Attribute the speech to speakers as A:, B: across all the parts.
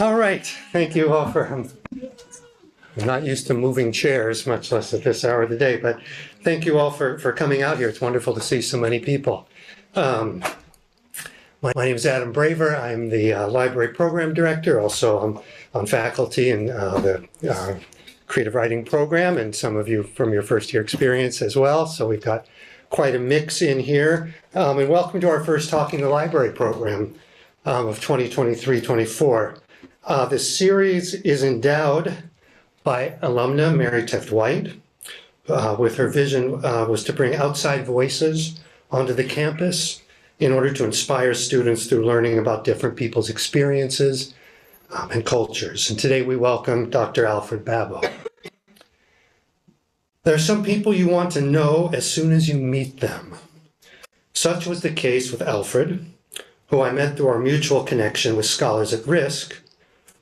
A: All right, thank you all for, I'm not used to moving chairs, much less at this hour of the day, but thank you all for, for coming out here. It's wonderful to see so many people. Um, My my name is Adam Braver. I'm the uh, Library Program Director, also I'm on faculty in uh, the uh, Creative Writing Program, and some of you from your first year experience as well. So we've got quite a mix in here. Um, And welcome to our first Talking the Library program um, of 2023-24. Uh, This series is endowed by alumna Mary Tefft White, uh, with her vision uh, was to bring outside voices onto the campus in order to inspire students through learning about different people's experiences um, and cultures. And today we welcome Dr. Alfred Babo. There are some people you want to know as soon as you meet them. Such was the case with Alfred, who I met through our mutual connection with Scholars at Risk,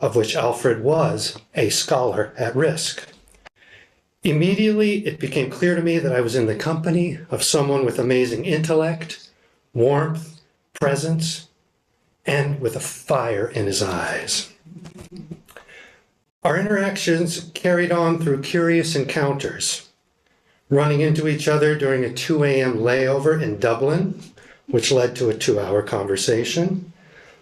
A: of which Alfred was a scholar at risk. Immediately, it became clear to me that I was in the company of someone with amazing intellect, warmth, presence, and with a fire in his eyes. Our interactions carried on through curious encounters, running into each other during a 2 a.m. layover in Dublin, which led to a two hour conversation.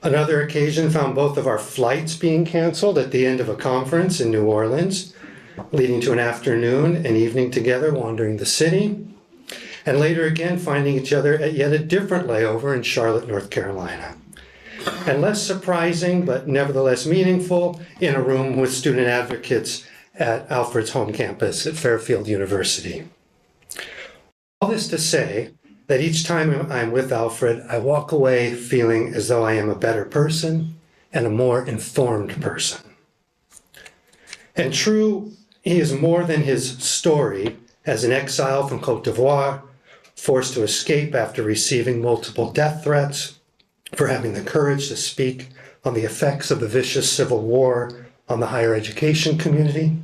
A: Another occasion found both of our flights being canceled at the end of a conference in New Orleans, leading to an afternoon and evening together wandering the city, and later again finding each other at yet a different layover in Charlotte, North Carolina. And less surprising, but nevertheless meaningful, in a room with student advocates at Alfred's home campus at Fairfield University. All this to say that each time I'm with Alfred, I walk away feeling as though I am a better person and a more informed person. And true, he is more than his story as an exile from Cote d'Ivoire, forced to escape after receiving multiple death threats, for having the courage to speak on the effects of the vicious civil war on the higher education community.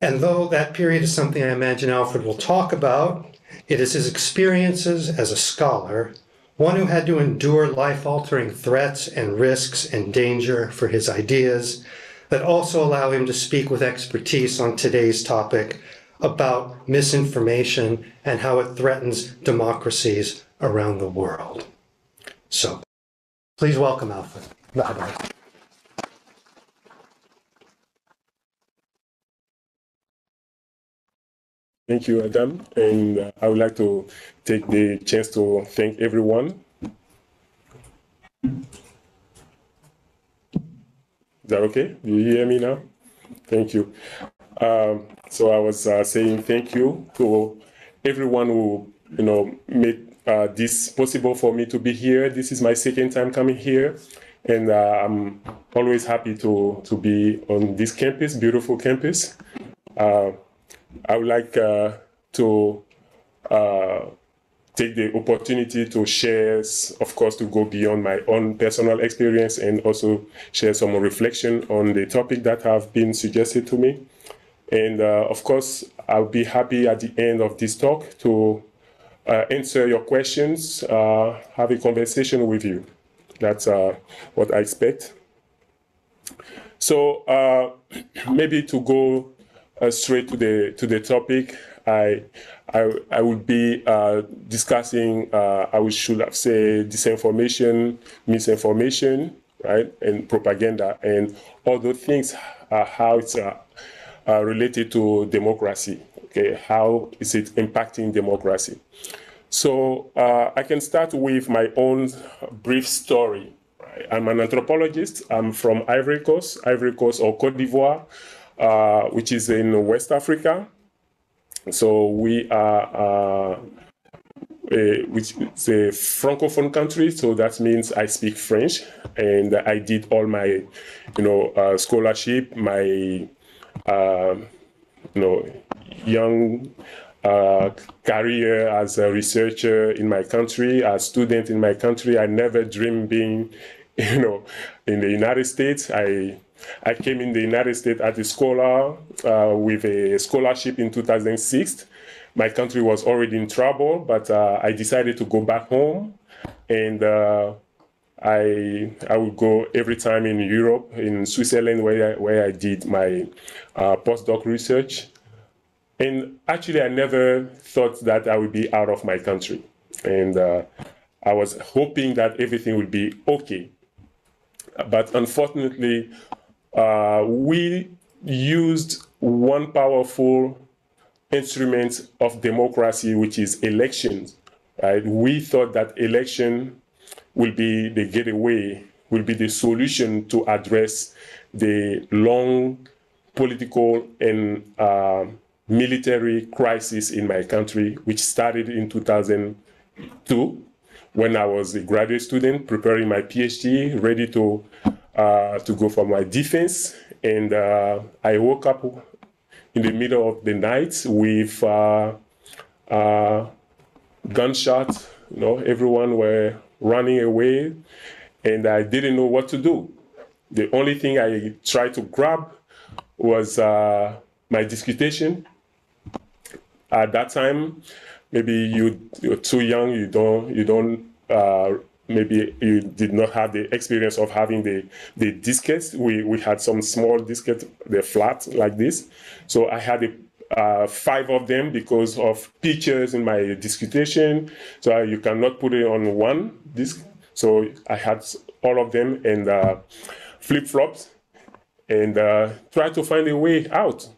A: And though that period is something I imagine Alfred will talk about, it is his experiences as a scholar, one who had to endure life altering threats and risks and danger for his ideas, that also allow him to speak with expertise on today's topic about misinformation and how it threatens democracies around the world. So, please welcome Alfred. Bye-bye.
B: Thank you, Adam. And uh, I would like to take the chance to thank everyone. Is that okay? Do you hear me now? Thank you. Um, so I was uh, saying thank you to everyone who, you know, made uh, this possible for me to be here. This is my second time coming here. And uh, I'm always happy to, to be on this campus, beautiful campus. Uh, I would like uh, to uh, take the opportunity to share, of course, to go beyond my own personal experience and also share some reflection on the topic that have been suggested to me. And uh, of course, I'll be happy at the end of this talk to uh, answer your questions, uh, have a conversation with you. That's uh, what I expect. So uh, maybe to go uh, straight to the to the topic. I I, I would be uh, discussing. Uh, I should have said disinformation, misinformation, right, and propaganda, and all those things. Uh, how it's uh, uh, related to democracy. Okay, how is it impacting democracy? So I can start with my own brief story. I'm an anthropologist. I'm from Ivory Coast, Ivory Coast or Cote d'Ivoire uh, which is in West Africa. So we are, uh, a, which is a francophone country. So that means I speak French, and I did all my, you know, uh, scholarship, my, uh, you know, young uh, career as a researcher in my country, as student in my country. I never dreamed being, you know, in the United States. I I came in the United States as a scholar uh, with a scholarship in 2006. My country was already in trouble, but uh, I decided to go back home and uh, I I would go every time in Europe, in Switzerland, where I, where I did my uh, postdoc research. And actually, I never thought that I would be out of my country, and uh, I was hoping that everything would be okay. But unfortunately, uh, we used one powerful instrument of democracy, which is elections. Right? We thought that election will be the getaway, will be the solution to address the long political and uh, military crisis in my country, which started in 2002 when I was a graduate student preparing my PhD, ready to uh, to go for my defense. And uh, I woke up in the middle of the night with uh, uh gunshot. You know, everyone were running away, and I didn't know what to do. The only thing I tried to grab was uh, my dissertation. At that time, maybe you, you're too young, you don't, you don't, maybe you did not have the experience of having the, the diskettes. We, we had some small diskettes, they're flat like this. So I had a uh, five of them because of pictures in my dissertation. So you cannot put it on one disk. So I had all of them and uh, flip flops and uh, try to find a way out.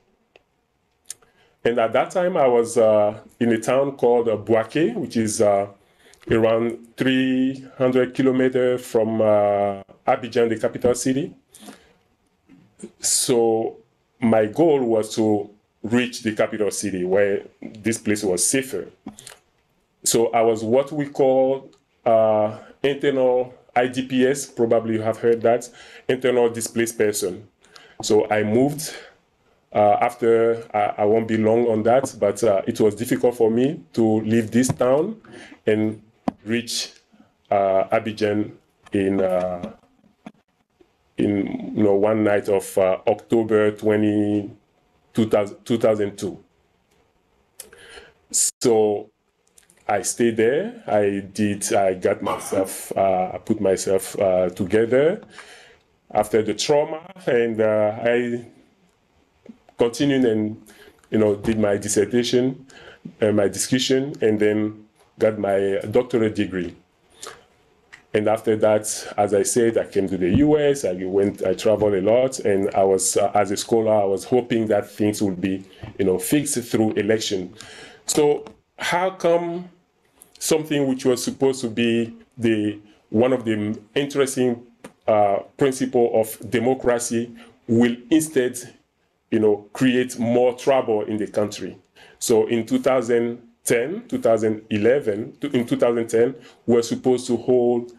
B: And at that time, I was uh, in a town called Bouaké, which is uh, around 300 kilometers from uh, Abidjan, the capital city. So my goal was to reach the capital city where this place was safer. So I was what we call uh, internal IDPS, probably you have heard that, internal displaced person. So I moved uh, after, I, I, won't be long on that, but uh, it was difficult for me to leave this town and reach uh, Abidjan in, uh, in you know, one night of uh, October 20, 2000, 2002. So I stayed there. I did. I got myself. Uh, I put myself uh, together after the trauma, and uh, I continued and you know did my dissertation, uh, my discussion, and then got my doctorate degree. And after that, as I said, I came to the US. I went. I traveled a lot, and I was uh, as a scholar. I was hoping that things would be you know fixed through election. So how come something which was supposed to be the one of the interesting uh, principle of democracy will instead, you know, create more trouble in the country. So in 2010, 2011, in 2010, we're supposed to hold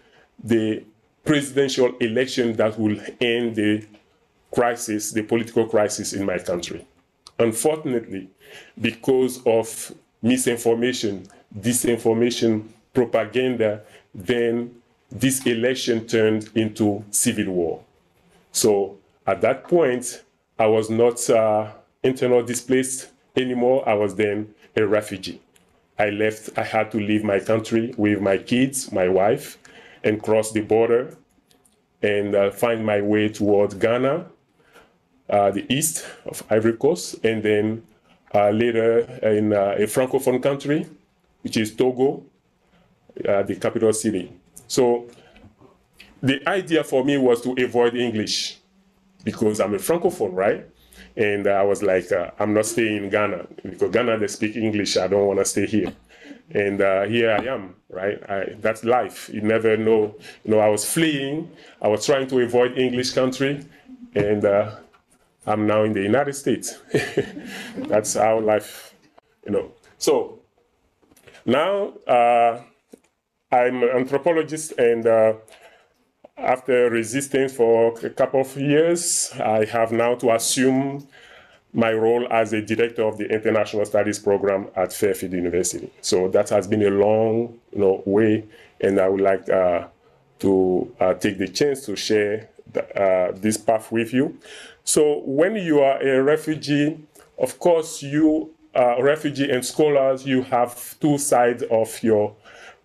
B: the presidential election that will end the crisis, the political crisis in my country. Unfortunately, because of misinformation, disinformation, propaganda, then this election turned into civil war. So at that point, I was not uh, internal displaced anymore. I was then a refugee. I left, I had to leave my country with my kids, my wife, and cross the border and uh, find my way towards Ghana, uh, the east of Ivory Coast, and then uh, later in uh, a francophone country, which is Togo, uh, the capital city. So the idea for me was to avoid English because I'm a francophone, right? And I was like, uh, I'm not staying in Ghana because Ghana they speak English. I don't want to stay here. And uh, here I am, right? I, that's life. You never know. You know, I was fleeing. I was trying to avoid English country, and uh, I'm now in the United States. That's how life, you know. So now uh, I'm an anthropologist, and uh, after resisting for a couple of years, I have now to assume my role as a director of the International Studies program at Fairfield University. So that has been a long you know, way, and I would like uh, to uh, take the chance to share the, uh, this path with you. So when you are a refugee, of course, you are refugee and scholars, you have two sides of your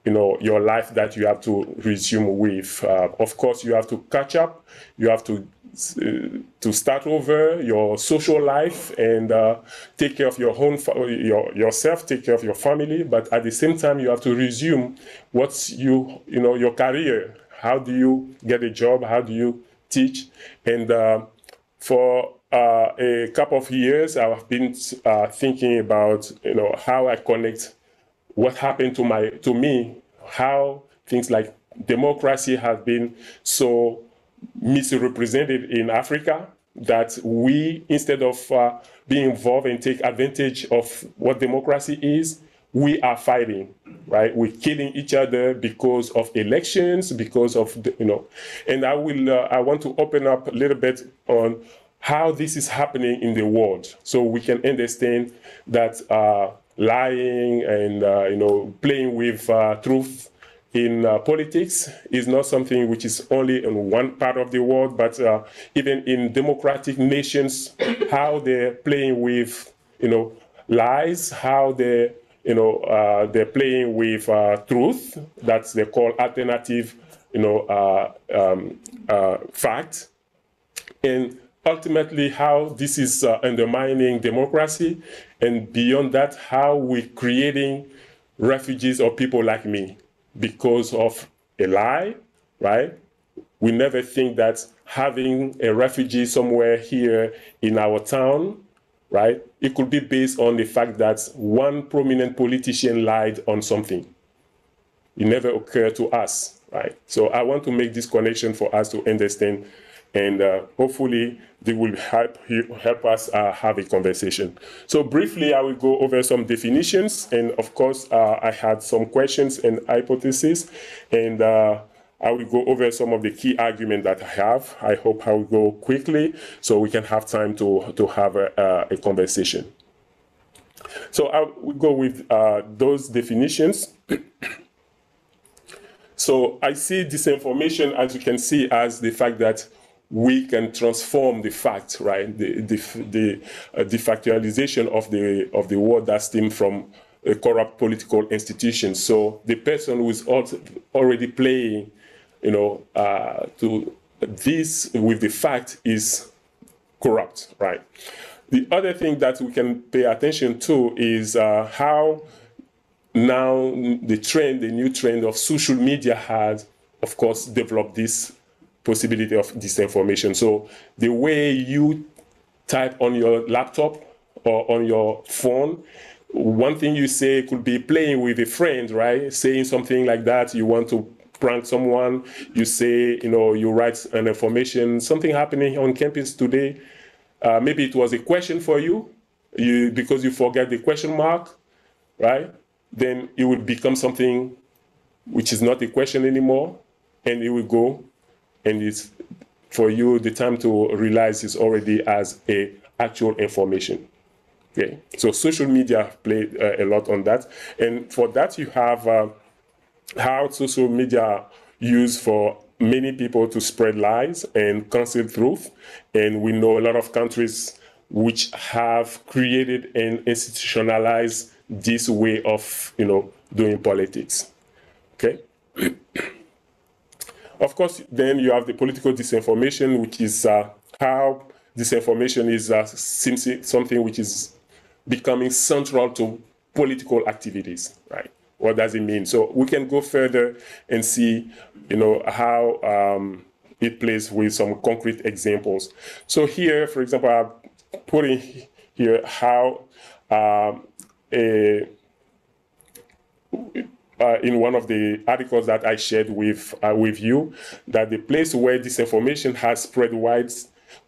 B: you know your life that you have to resume with. Uh, of course, you have to catch up. You have to uh, to start over your social life and uh, take care of your own your yourself, take care of your family. But at the same time, you have to resume what's you you know your career. How do you get a job? How do you teach? And uh, for uh, a couple of years, I've been uh, thinking about you know how I connect what happened to my to me, how things like democracy have been so misrepresented in Africa that we instead of uh, being involved and take advantage of what democracy is, we are fighting, right? We're killing each other because of elections, because of the, you know. And I will uh, I want to open up a little bit on how this is happening in the world, so we can understand that uh, lying and uh, you know playing with uh, truth in uh, politics is not something which is only in one part of the world, but uh, even in democratic nations, how they're playing with you know lies, how they you know uh, they're playing with uh, truth. That's they call alternative you know um, fact, and ultimately how this is undermining democracy, and beyond that, how we're creating refugees or people like me because of a lie, right? We never think that having a refugee somewhere here in our town, right, it could be based on the fact that one prominent politician lied on something. It never occurred to us, right? So I want to make this connection for us to understand and uh, hopefully they will help help us uh, have a conversation. So briefly, I will go over some definitions, and of course, uh, I had some questions and hypotheses, and uh, I will go over some of the key arguments that I have. I hope I will go quickly so we can have time to to have a, a conversation. So I will go with uh, those definitions. so I see disinformation, as you can see, as the fact that we can transform the fact, right? The the the, uh, the factualization of the of the word that stems from a corrupt political institution. So the person who is already playing, you know, uh, to this with the fact is corrupt, right? The other thing that we can pay attention to is uh, how now the trend, the new trend of social media has, of course, developed this possibility of disinformation. So the way you type on your laptop or on your phone, one thing you say could be playing with a friend, right? Saying something like that, you want to prank someone, you say, you know, you write an information, something happening on campus today. Uh, maybe it was a question for you, you because you forget the question mark, right? Then it would become something which is not a question anymore, and it will go and it's for you the time to realize it's already as a actual information. Okay, so social media played uh, a lot on that, and for that you have uh, how social media used for many people to spread lies and conceal truth, and we know a lot of countries which have created and institutionalized this way of you know doing politics. Okay. Of course, then you have the political disinformation, which is uh, how disinformation is uh, something which is becoming central to political activities, right? What does it mean? So we can go further and see, you know, how um, it plays with some concrete examples. So here, for example, I'm putting here how um, a uh, in one of the articles that I shared with uh, with you that the place where disinformation has spread wide,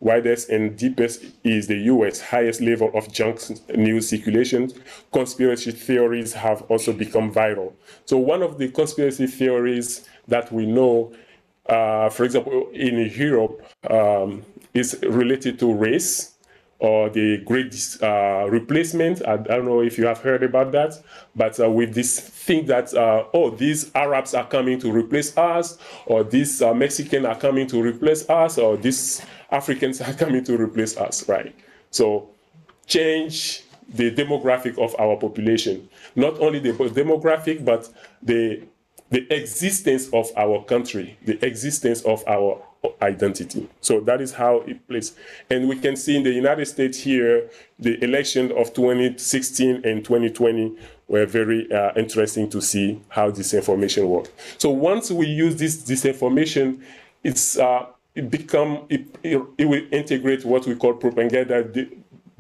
B: widest and deepest is the U.S. highest level of junk news circulation. Conspiracy theories have also become viral. So one of the conspiracy theories that we know, uh, for example, in Europe, um, is related to race or the great uh, replacement. I, I, don't know if you have heard about that, but uh, with this thing that, uh, oh, these Arabs are coming to replace us, or these uh, Mexicans are coming to replace us, or these Africans are coming to replace us, right? So change the demographic of our population. Not only the demographic, but the the existence of our country, the existence of our identity. So that is how it plays. And we can see in the United States here, the election of 2016 and 2020 were very uh, interesting to see how this information works. So once we use this disinformation, it's uh, it become it, it, it, will integrate what we call propaganda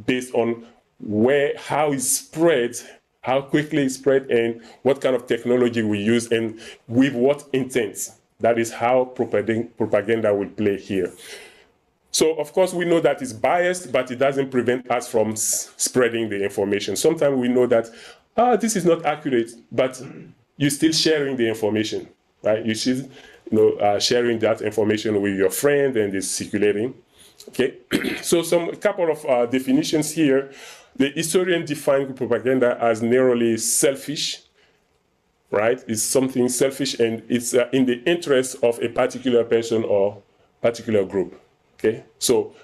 B: based on where how it spread how quickly it spread and what kind of technology we use and with what intent that is how propaganda will play here so of course we know that it's biased but it doesn't prevent us from spreading the information sometimes we know that ah this is not accurate but you're still sharing the information right you should you know, uh, sharing that information with your friend and it's circulating. Okay, so some a couple of uh, definitions here. The historian defined propaganda as narrowly selfish, right? It's something selfish and it's uh, in the interest of a particular person or particular group. Okay, so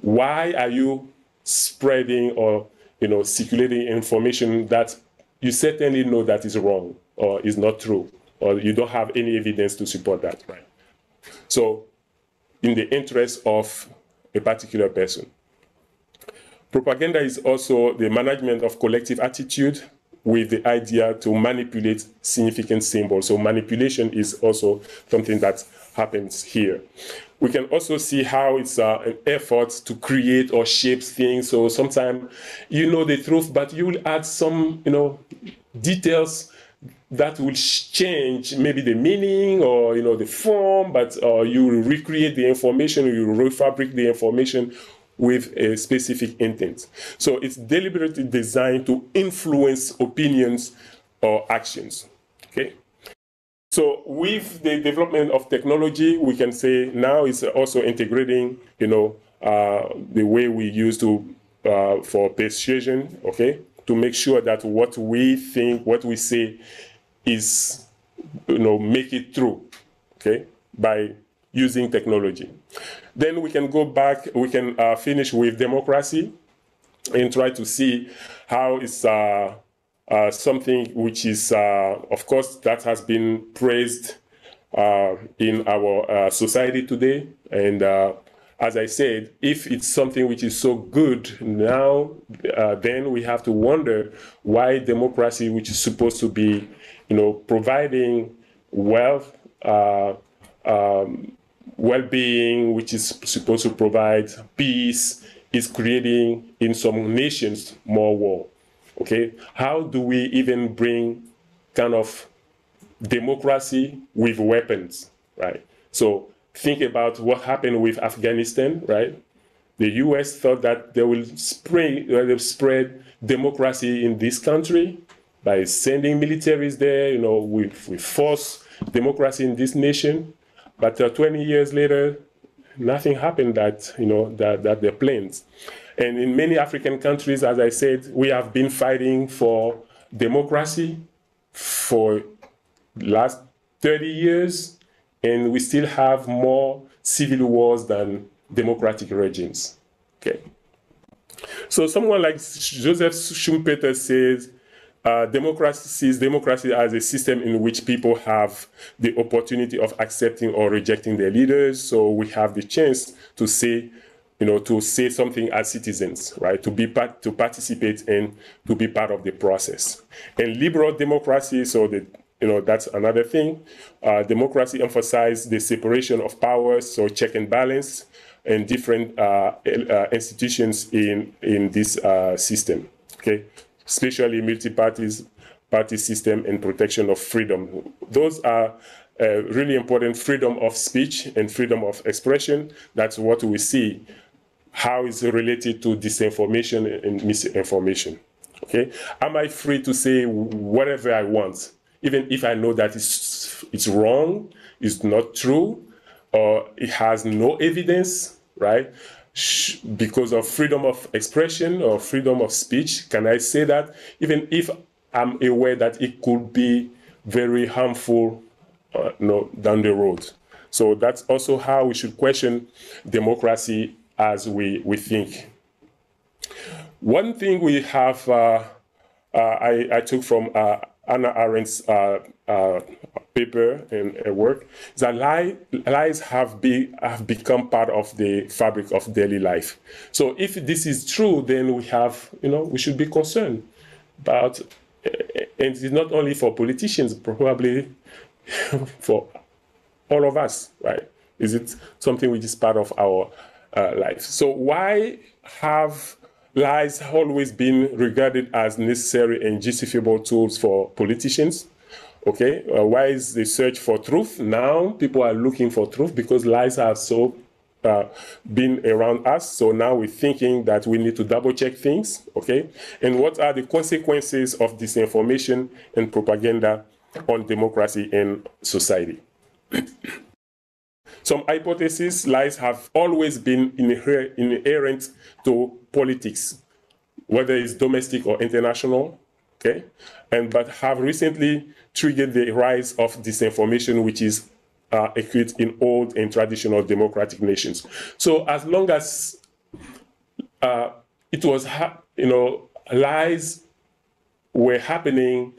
B: why are you spreading or you know circulating information that you certainly know that is wrong or is not true? or you don't have any evidence to support that. Right. So, in the interest of a particular person. Propaganda is also the management of collective attitude with the idea to manipulate significant symbols. So manipulation is also something that happens here. We can also see how it's uh, an effort to create or shape things. So sometimes you know the truth, but you will add some, you know, details that will change maybe the meaning or you know the form, but uh, you will recreate the information, you will refabricate the information with a specific intent. So it's deliberately designed to influence opinions or actions. Okay. So with the development of technology, we can say now it's also integrating, you know, uh, the way we used to uh, for persuasion. Okay, to make sure that what we think, what we say is, you know, make it true, okay, by using technology. Then we can go back, we can uh, finish with democracy and try to see how it's uh, uh, something which is, uh, of course, that has been praised uh, in our uh, society today. And as I said, if it's something which is so good now, then we have to wonder why democracy, which is supposed to be you know, providing wealth, um, well-being, which is supposed to provide peace, is creating in some nations more war. Okay, how do we even bring kind of democracy with weapons, right? So think about what happened with Afghanistan, right? The U.S. thought that they will spread, democracy in this country, by sending militaries there, you know, we, we force democracy in this nation. But uh, 20 years later, nothing happened that, you know, that, that they planned. And in many African countries, as I said, we have been fighting for democracy for last 30 years, and we still have more civil wars than democratic regimes. Okay. So someone like Joseph Schumpeter says, uh, democracy sees democracy as a system in which people have the opportunity of accepting or rejecting their leaders. So we have the chance to say, you know, to say something as citizens, right? To be part, to participate and to be part of the process. And liberal democracy, so the you know that's another thing. Uh, democracy emphasizes the separation of powers, so check and balance, and different uh, uh institutions in in this uh, system. Okay, especially multi-parties party system and protection of freedom. Those are uh, really important freedom of speech and freedom of expression. That's what we see. How is it related to disinformation and misinformation? Okay, am I free to say whatever I want, even if I know that it's it's wrong, it's not true, or it has no evidence, right? Because of freedom of expression or freedom of speech, can I say that? Even if I'm aware that it could be very harmful uh, no, down the road. So that's also how we should question democracy as we, we think. One thing we have, uh, uh, I, I, took from uh, Anna Arendt's uh, paper and uh, work, that lie, lies have, be, have become part of the fabric of daily life. So if this is true, then we have, you know, we should be concerned about, uh, and it's not only for politicians, probably for all of us, right? Is it something which is part of our uh, life? So why have lies always been regarded as necessary and justifiable tools for politicians? Okay, uh, why is the search for truth? Now people are looking for truth because lies have so uh, been around us. So now we're thinking that we need to double check things. Okay, and what are the consequences of disinformation and propaganda on democracy and society? Some hypotheses, lies have always been inherent to politics, whether it's domestic or international, okay? And but have recently triggered the rise of disinformation, which is uh, acute in old and traditional democratic nations. So as long as uh, it was, you know, lies were happening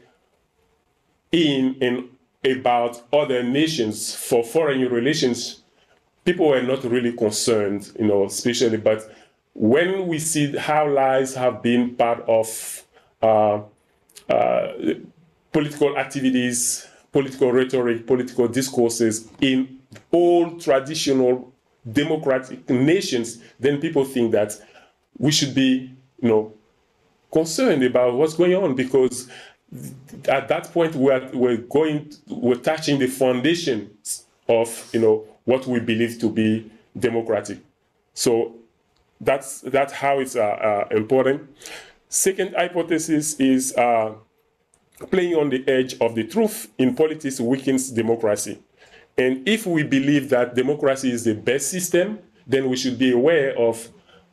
B: in and about other nations for foreign relations, people were not really concerned, you know, especially, but when we see how lies have been part of uh, uh, political activities, political rhetoric, political discourses in all traditional democratic nations, then people think that we should be, you know, concerned about what's going on because at that point we're, we're going, we're touching the foundations of, you know, what we believe to be democratic. So that's, that's how it's uh, uh, important. Second hypothesis is uh, playing on the edge of the truth in politics weakens democracy. And if we believe that democracy is the best system, then we should be aware of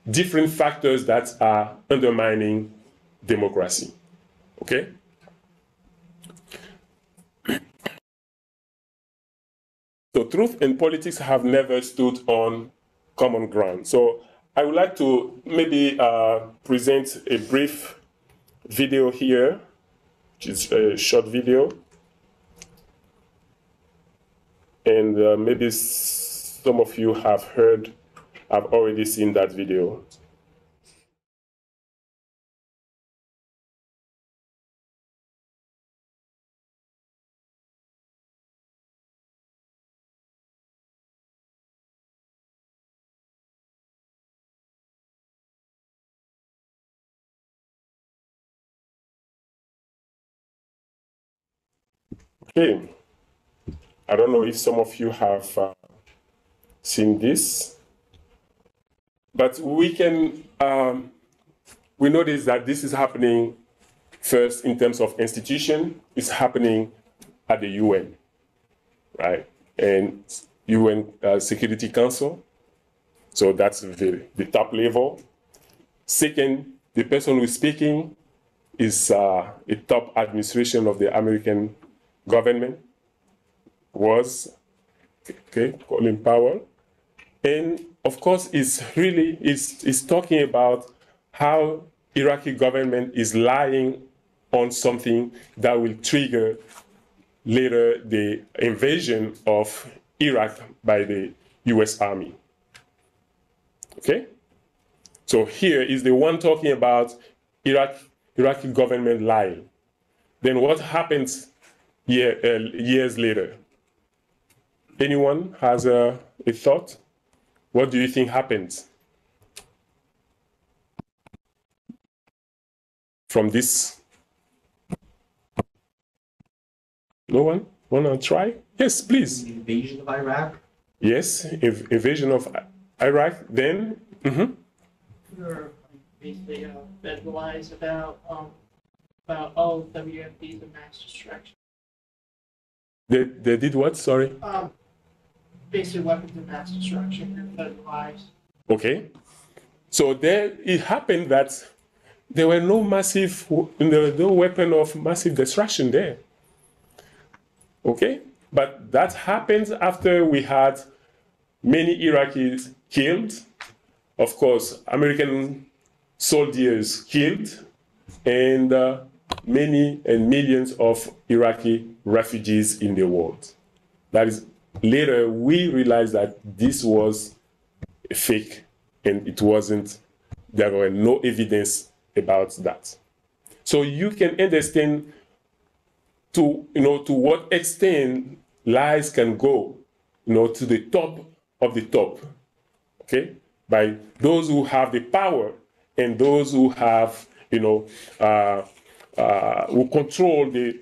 B: different factors that are undermining democracy. Okay? So truth and politics have never stood on common ground. So I would like to maybe uh, present a brief video here, which is a short video. And uh, maybe some of you have heard, have already seen that video. Okay. I don't know if some of you have uh, seen this, but we can, um, we notice that this is happening first in terms of institution, it's happening at the UN, right? And UN uh, Security Council, so that's the, the top level. Second, the person who's speaking is uh, a top administration of the American government was okay, Colin Powell. And of course, it's really it's, it's talking about how Iraqi government is lying on something that will trigger later the invasion of Iraq by the US Army. Okay? So here is the one talking about Iraq, Iraqi government lying. Then what happens year, uh, years later. Anyone has a, a thought? What do you think happens from this? No one? Wanna try? Yes, please.
C: The invasion of Iraq?
B: Yes, inv invasion of Iraq. Then.
D: We were basically uh, fed lies about um, about oh WMDs and mass destruction.
B: They, they did what? Sorry.
D: Um, basically weapons of mass destruction and lives.
B: Okay. So there, it happened that there were no massive, there were no weapon of massive destruction there. Okay. But that happened after we had many Iraqis killed. Of course, American soldiers killed, and uh, many and millions of Iraqi refugees in the world. That is, later we realized that this was fake and it wasn't, there were no evidence about that. So you can understand to, you know, to what extent lies can go, you know, to the top of the top, okay? By those who have the power and those who have, you know, uh, uh, who control the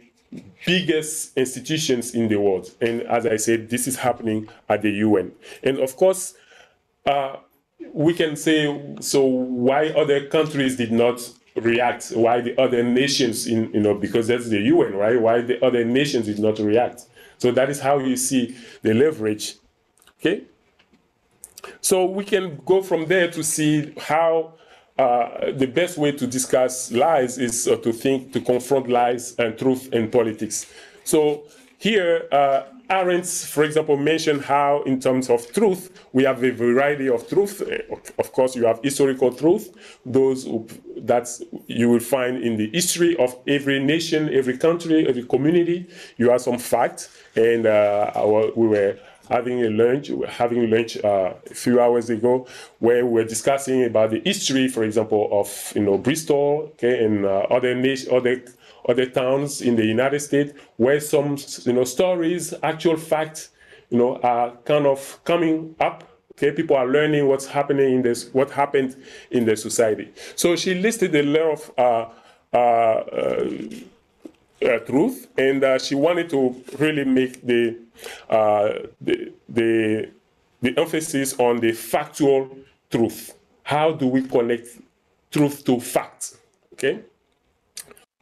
B: biggest institutions in the world. And as I said, this is happening at the UN. And of course, uh, we can say, so why other countries did not react? Why the other nations, in you know, because that's the UN, right? Why the other nations did not react? So that is how you see the leverage. Okay. So we can go from there to see how uh, the best way to discuss lies is uh, to think, to confront lies and truth in politics. So here, uh, Arendt, for example, mentioned how, in terms of truth, we have a variety of truth. Of course, you have historical truth, those that you will find in the history of every nation, every country, every community. You have some facts, and uh, our, we were having a lunch, having lunch uh, a few hours ago, where we were discussing about the history, for example, of you know Bristol, okay, and uh, other other other towns in the United States, where some you know stories, actual facts, you know, are kind of coming up. Okay, people are learning what's happening in this, what happened in the society. So she listed a lot of. Uh, uh, uh uh, truth, and she wanted to really make the, the, the, the emphasis on the factual truth. How do we connect truth to facts? Okay.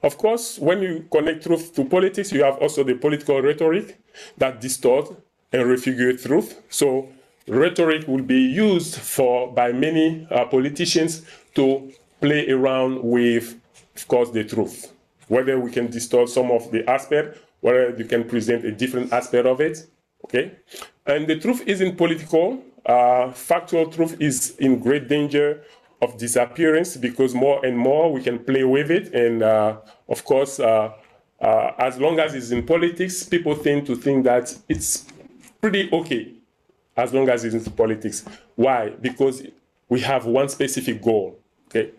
B: Of course, when you connect truth to politics, you have also the political rhetoric that distorts and refigure truth. So rhetoric will be used for by many uh, politicians to play around with, of course, the truth whether we can distort some of the aspect, whether you can present a different aspect of it. Okay, and the truth isn't political. Uh, factual truth is in great danger of disappearance because more and more we can play with it, and uh, of course, uh, uh as long as it's in politics, people tend to think that it's pretty okay as long as it's in politics. Why? Because we have one specific goal. Okay,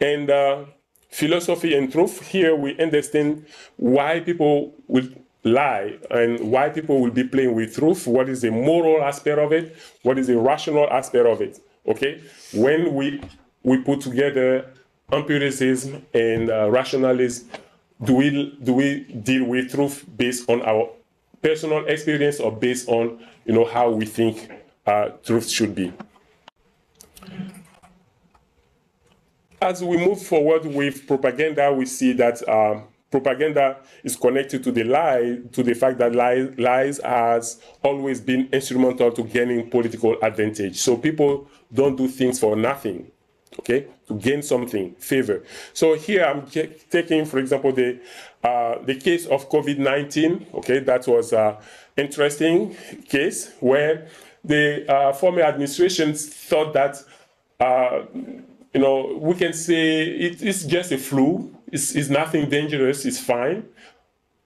B: and uh, philosophy and truth, here we understand why people will lie and why people will be playing with truth. What is the moral aspect of it? What is the rational aspect of it? Okay, when we we put together empiricism and uh, rationalism, do we do we deal with truth based on our personal experience or based on you know how we think uh, truth should be? As we move forward with propaganda, we see that um, propaganda is connected to the lie, to the fact that lies, lies has always been instrumental to gaining political advantage. So people don't do things for nothing, okay, to gain something, favor. So here I'm taking, for example, the uh, the case of COVID-19, okay, that was an interesting case where the uh, former administration thought that uh, you know, we can say it, it's just a flu. It's, it's nothing dangerous. It's fine.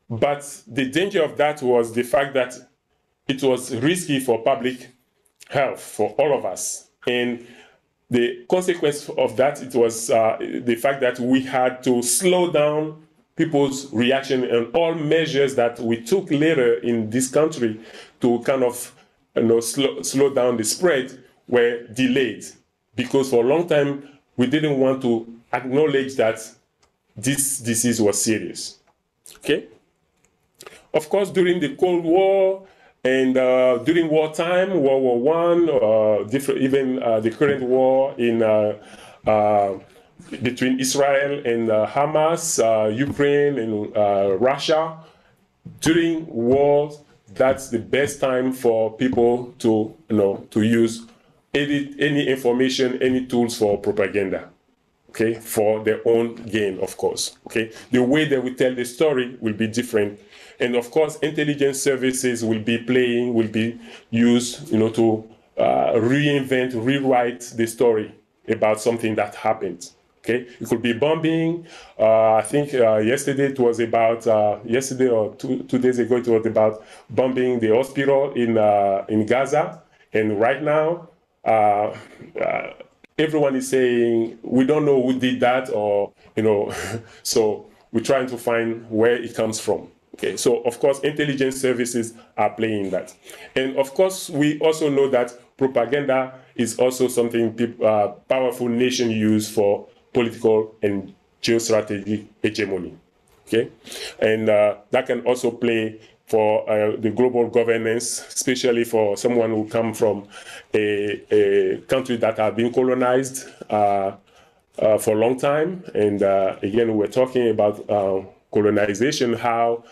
B: But the danger of that was the fact that it was risky for public health for all of us. And the consequence of that it was uh, the fact that we had to slow down people's reaction and all measures that we took later in this country to kind of you know slow, slow down the spread were delayed because for a long time we didn't want to acknowledge that this disease was serious. Okay? Of course, during the Cold War and uh, during wartime, World War One, uh, even uh, the current war in uh, uh, between Israel and uh, Hamas, Ukraine and Russia, during wars, that's the best time for people to you know to use any, any information, any tools for propaganda, okay, for their own gain, of course, okay. The way that we tell the story will be different. And of course, intelligence services will be playing, will be used, you know, to uh, reinvent, rewrite the story about something that happened, Okay, it could be bombing. Uh, I think uh, yesterday it was about uh, yesterday or two, two days ago it was about bombing the hospital in uh, in Gaza. And right now, uh, uh, everyone is saying we don't know who did that, or you know, so we're trying to find where it comes from. Okay, so of course, intelligence services are playing that, and of course, we also know that propaganda is also something uh, powerful nation use for political and geostrategic hegemony. Okay, and uh, that can also play for uh, the global governance, especially for someone who come from a, a country that have been colonized uh, uh, for a long time. And uh, again, we're talking about colonization, how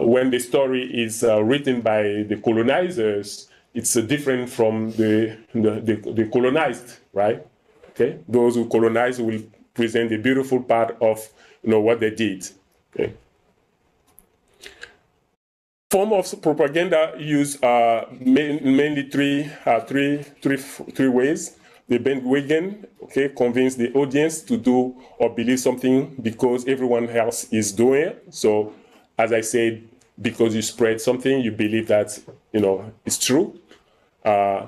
B: when the story is written by the colonizers, it's different from the, the, the, the colonized, right? Okay, those who colonize will present the beautiful part of you know what they did. Okay. Form of propaganda use uh, main, mainly three, uh, three, three, three ways. The bandwagon, okay, convince the audience to do or believe something because everyone else is doing it. So, as I said, because you spread something, you believe that you know it's true. Uh,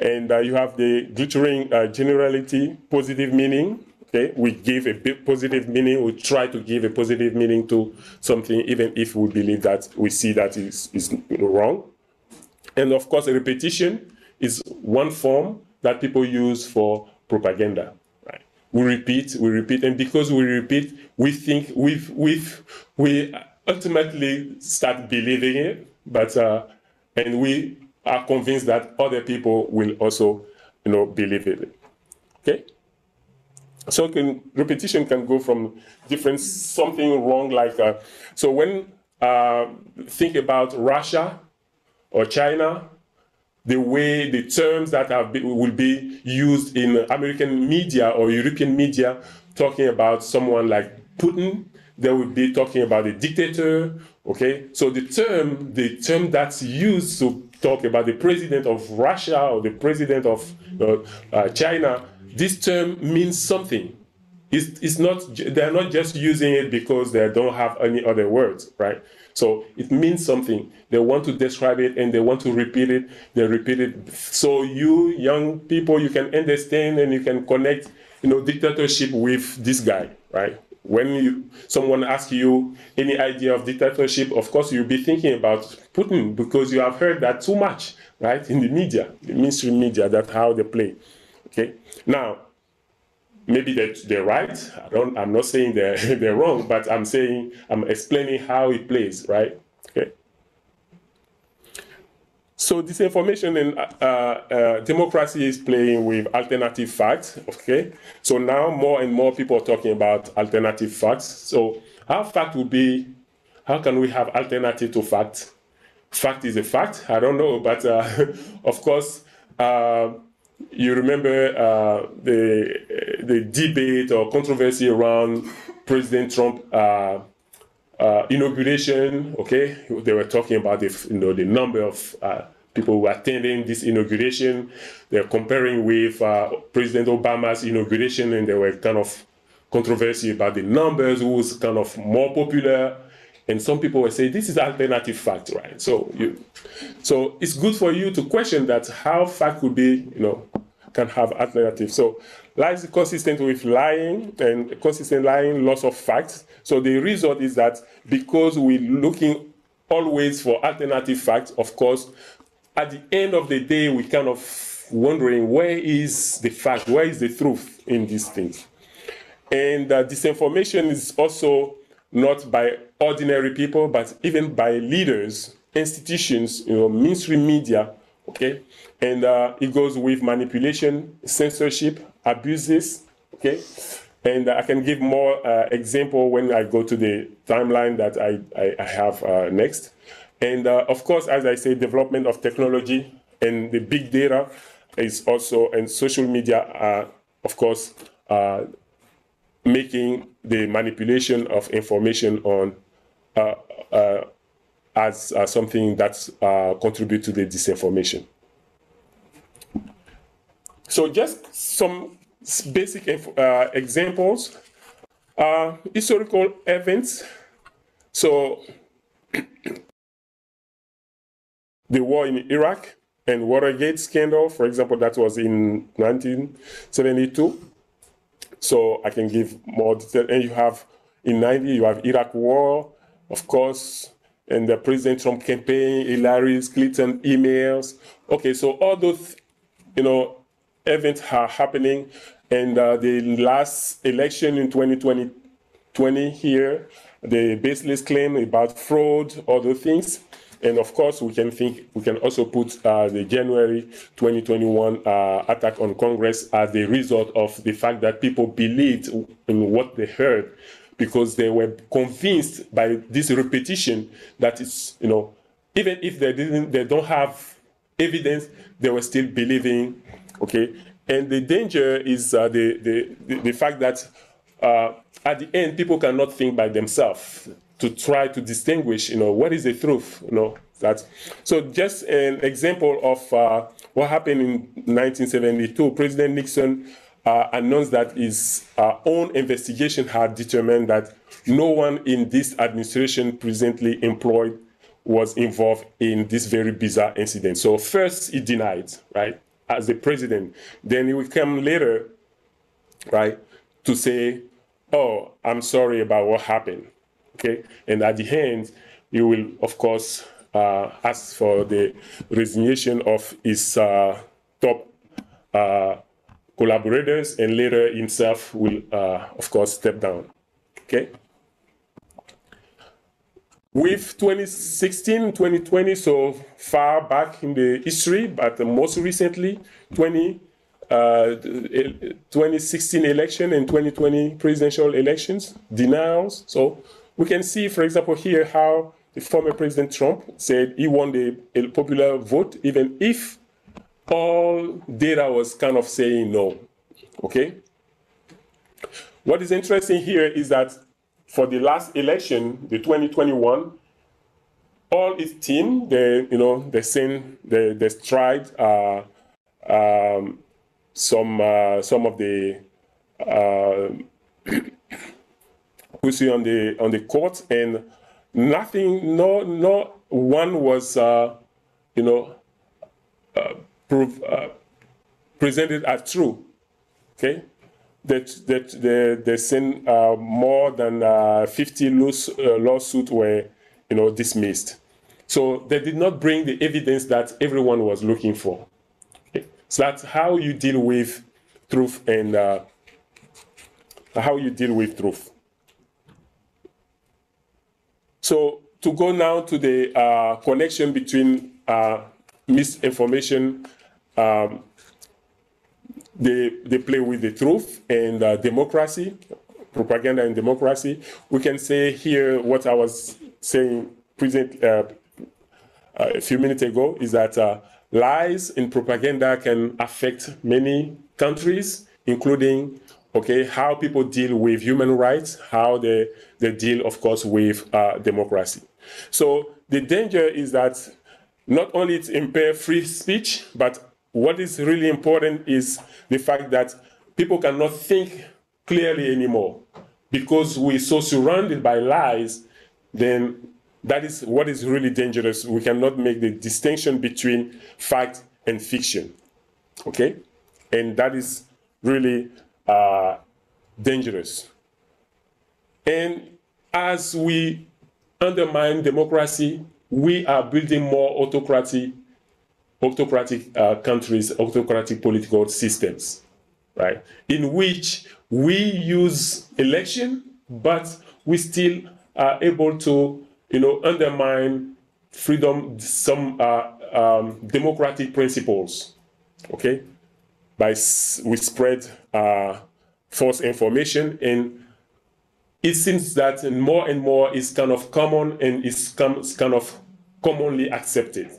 B: and uh, you have the glittering uh, generality, positive meaning. Okay, we give a positive meaning. We try to give a positive meaning to something, even if we believe that we see that is is wrong. And of course, repetition is one form that people use for propaganda. Right? We repeat, we repeat, and because we repeat, we think we we we ultimately start believing it, but uh, and we are convinced that other people will also, you know, believe it. Okay. So can, repetition can go from different something wrong like uh, so when uh, think about Russia or China, the way the terms that have been, will be used in American media or European media, talking about someone like Putin, they will be talking about a dictator. Okay, so the term the term that's used to talk about the president of Russia or the president of uh, uh, China, this term means something. It's, it's not they're not just using it because they don't have any other words, right? So it means something. They want to describe it and they want to repeat it. They repeat it. So you young people, you can understand and you can connect, you know, dictatorship with this guy, right? When you, someone asks you any idea of dictatorship, of course you'll be thinking about Putin because you have heard that too much, right? In the media, the mainstream media, that's how they play. Okay. Now, maybe they're, they're right. I don't. I'm not saying they're they're wrong, but I'm saying I'm explaining how it plays, right? Okay. So disinformation and uh, uh, democracy is playing with alternative facts. Okay. So now more and more people are talking about alternative facts. So our fact would be, how can we have alternative to fact? Fact is a fact. I don't know, but uh, of course. You remember uh, the the debate or controversy around President Trump uh, uh, inauguration. Okay, they were talking about the you know the number of uh, people who attending this inauguration. They're comparing with uh, President Obama's inauguration, and there were kind of controversy about the numbers, who was kind of more popular. And some people were saying this is alternative fact, right? So you, so it's good for you to question that how fact could be, you know, can have alternative. So lies is consistent with lying and consistent lying, loss of facts. So the result is that because we're looking always for alternative facts, of course, at the end of the day, we kind of wondering where is the fact, where is the truth in these things. And uh, disinformation is also not by ordinary people, but even by leaders, institutions, you know, mainstream media, okay? And uh, it goes with manipulation, censorship, abuses, okay? And I can give more uh, example when I go to the timeline that I, I, have uh, next. And uh, of course, as I say, development of technology and the big data is also, and social media are, of course, uh, making the manipulation of information on uh, as uh, something that uh, contribute to the disinformation. So just some basic uh, examples are historical events. So, the war in Iraq and Watergate scandal, for example, that was in 1972. So I can give more detail. And you have in 90, you have Iraq war, of course, and the President Trump campaign, Hillary's Clinton emails. Okay, so all those, you know, events are happening. And uh, the last election in 2020, 20 here, the baseless claim about fraud, other things. And of course, we can think we can also put uh, the January 2021 uh, attack on Congress as the result of the fact that people believed in what they heard because they were convinced by this repetition that it's you know even if they didn't they don't have evidence they were still believing okay? And the danger is uh, the, the, the the fact that uh, at the end people cannot think by themselves to try to distinguish you know what is the truth you know that so just an example of uh, what happened in 1972 president nixon uh, announced that his uh, own investigation had determined that no one in this administration presently employed was involved in this very bizarre incident. So first he denied, right, as the president. Then he will come later, right, to say, "Oh, I'm sorry about what happened." Okay, and at the end, he will, of course, uh, ask for the resignation of his uh, top uh, collaborators, and later himself will, uh, of course, step down. Okay. With 2016, 2020, so far back in the history, but most recently, 20, uh, 2016 election and 2020 presidential elections, denials. So we can see, for example, here how the former President Trump said he won the popular vote, even if all data was kind of saying no. Okay? What is interesting here is that for the last election, the 2021, all his team, they, you know, they sent, they, they tried uh, um, some, uh, some of the uh, on the on the court, and nothing, no, no one was, uh, you know, uh, prove, uh, presented as true. Okay, that that they they sent uh, more than uh, 50 loose, uh, lawsuits were you know dismissed. So they did not bring the evidence that everyone was looking for. Okay? So that's how you deal with truth and uh, how you deal with truth. So to go now to the uh, connection between uh, misinformation um, they, they play with the truth and uh, democracy, propaganda and democracy. We can say here what I was saying present, uh, a few minutes ago is that uh, lies and propaganda can affect many countries, including okay how people deal with human rights, how they, they deal, of course, with uh, democracy. So the danger is that not only it impair free speech, but what is really important is the fact that people cannot think clearly anymore. Because we're so surrounded by lies then that is what is really dangerous. We cannot make the distinction between fact and fiction. Okay? And that is really uh, dangerous. And as we undermine democracy we are building more autocracy autocratic uh, countries, autocratic political systems, right? In which we use election, but we still are able to, you know, undermine freedom, some uh, um, democratic principles, okay? By we spread uh, false information, and it seems that more and more is kind of common and com- kind of commonly accepted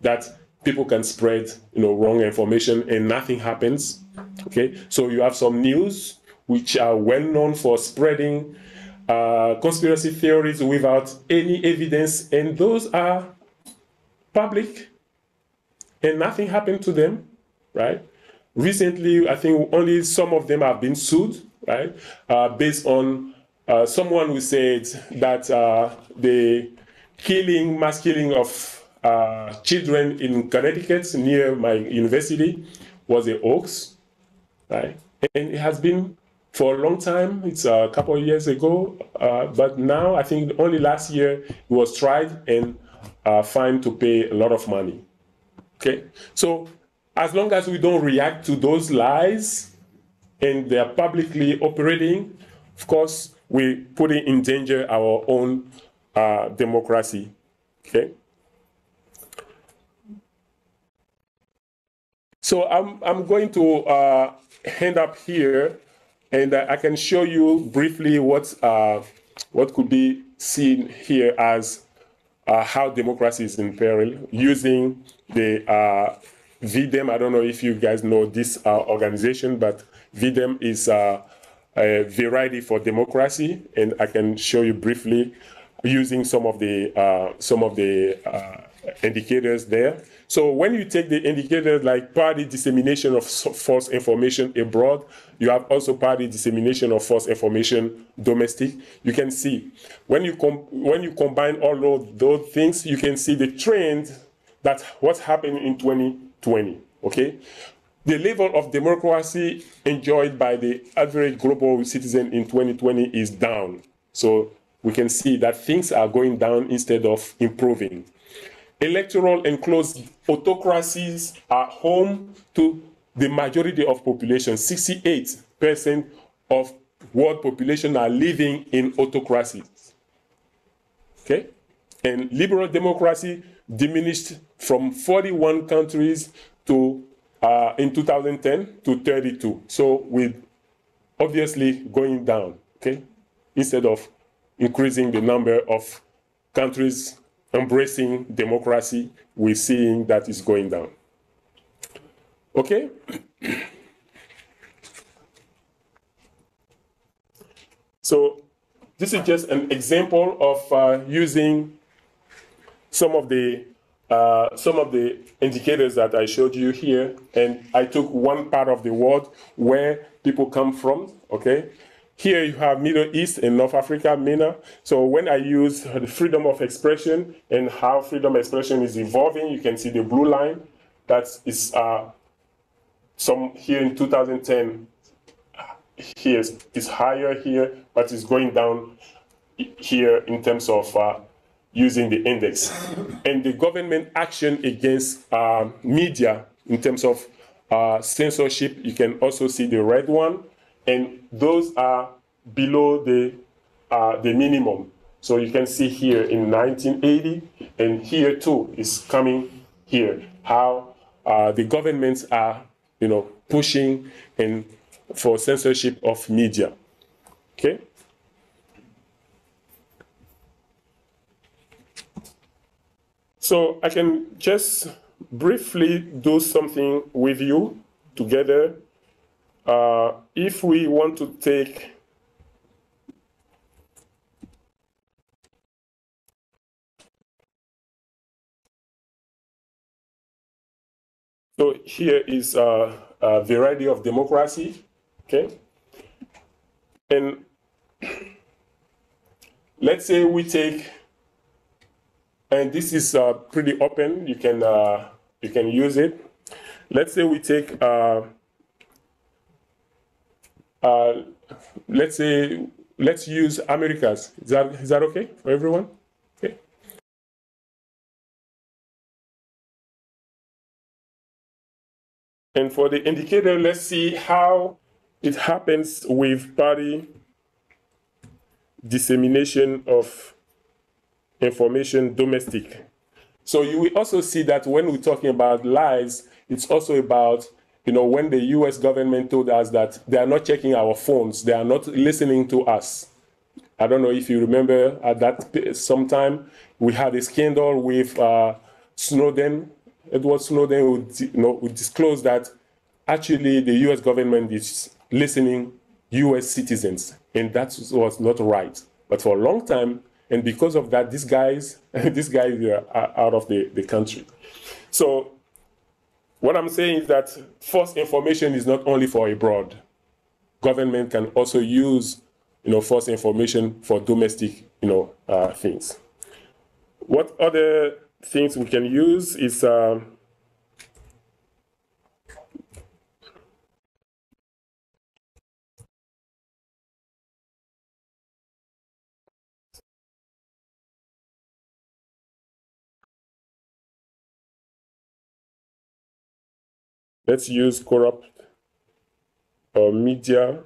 B: that people can spread you know wrong information and nothing happens okay so you have some news which are well known for spreading uh, conspiracy theories without any evidence and those are public and nothing happened to them right recently, I think only some of them have been sued, right? Uh, based on uh, someone who said that uh, the killing, mass killing of uh, children in Connecticut near my university was a hoax, right? And it has been for a long time. It's a couple of years ago, uh, but now I think only last year it was tried and uh, fined to pay a lot of money. Okay, so as long as we don't react to those lies and they are publicly operating, of course, we put in danger our own uh, democracy. Okay. So I'm, I'm going to uh, hand up here and I can show you briefly what, uh, what could be seen here as uh, how democracy is in peril using the uh, V-Dem. I don't know if you guys know this uh, organization, but V-Dem is uh, a variety for democracy, and I can show you briefly using some of the uh, some of the uh, indicators there. So when you take the indicators like party dissemination of false information abroad, you have also party dissemination of false information domestic. You can see when you when you combine all of those things, you can see the trend that what's happened in 2020. Okay, the level of democracy enjoyed by the average global citizen in 2020 is down. So we can see that things are going down instead of improving. Electoral enclosed autocracies are home to the majority of population. 68% of world population are living in autocracies. Okay? And liberal democracy diminished from 41 countries to uh, in 2010 to 32. So with obviously going down, okay, instead of increasing the number of countries embracing democracy, we're seeing that is going down. Okay? so this is just an example of uh, using some of the uh, some of the indicators that I showed you here, and I took one part of the world where people come from, okay? Here you have Middle East and North Africa, MENA. So when I use the freedom of expression and how freedom of expression is evolving, you can see the blue line. That is uh, some here in 2010, here is higher here, but it's going down here in terms of uh, using the index. And the government action against uh, media in terms of uh, censorship, you can also see the red one, and those are below the, uh, the minimum. So you can see here in 1980, and here too is coming here, how uh, the governments are, you know, pushing and for censorship of media. Okay? So I can just briefly do something with you together. Uh, if we want to take So here is a, a variety of democracy, okay? And let's say we take and this is uh, pretty open. You can uh, you can use it. Let's say we take uh, uh, let's say let's use Americas. Is that is that okay for everyone? Okay. And for the indicator, let's see how it happens with party dissemination of information domestic. So you will also see that when we're talking about lies, it's also about you know when the U.S. government told us that they are not checking our phones, they are not listening to us. I don't know if you remember at that sometime we had a scandal with uh, Snowden. Edward Snowden would, you know, would disclose that actually the U.S. government is listening U.S. citizens, and that was not right. But for a long time, and because of that, these guys, these guys are out of the, the country. So what I'm saying is that false information is not only for abroad. Government can also use, you know, false information for domestic, you know, uh, things. What other things we can use is um, let's use corrupt uh, media.